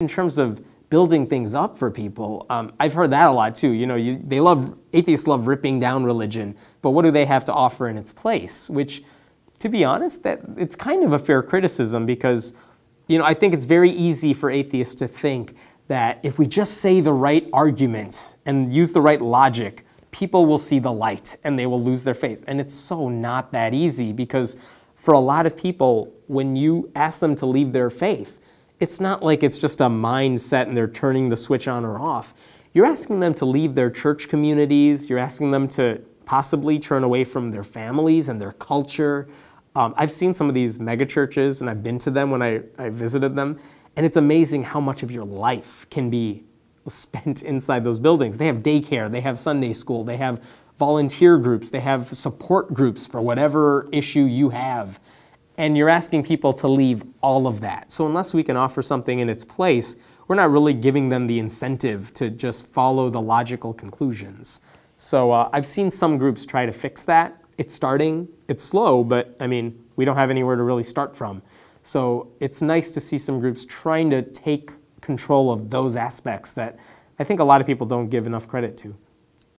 in terms of building things up for people, um, I've heard that a lot too. You know, you, they love atheists love ripping down religion, but what do they have to offer in its place? Which, to be honest, that it's kind of a fair criticism because, you know, I think it's very easy for atheists to think that if we just say the right argument and use the right logic, people will see the light and they will lose their faith. And it's so not that easy because for a lot of people, when you ask them to leave their faith, it's not like it's just a mindset and they're turning the switch on or off. You're asking them to leave their church communities, you're asking them to possibly turn away from their families and their culture. Um, I've seen some of these megachurches and I've been to them when I, I visited them, and it's amazing how much of your life can be spent inside those buildings. They have daycare, they have Sunday school, they have volunteer groups, they have support groups for whatever issue you have. And you're asking people to leave all of that. So unless we can offer something in its place, we're not really giving them the incentive to just follow the logical conclusions. So uh, I've seen some groups try to fix that. It's starting, it's slow, but I mean, we don't have anywhere to really start from. So it's nice to see some groups trying to take control of those aspects that I think a lot of people don't give enough credit to.